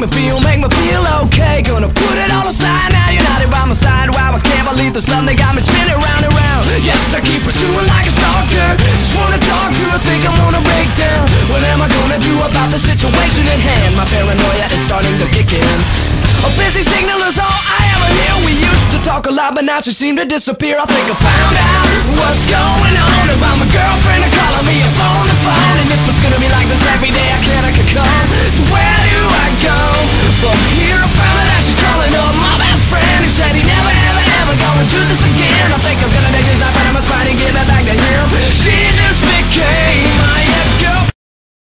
Make me feel, make me feel okay. Gonna put it all aside now You're not here by my side. Wow, I can't believe this love They got me spinning round and round. Yes, I keep pursuing like a stalker. Just wanna talk to her Think I'm gonna break down. What am I gonna do about the situation at hand? My paranoia is starting to kick in. A busy signal is all I ever hear. We used to talk a lot But now she seemed to disappear. I think I found out what's going on. About my girlfriend calling me a phone to phone And if it's gonna be like this every day.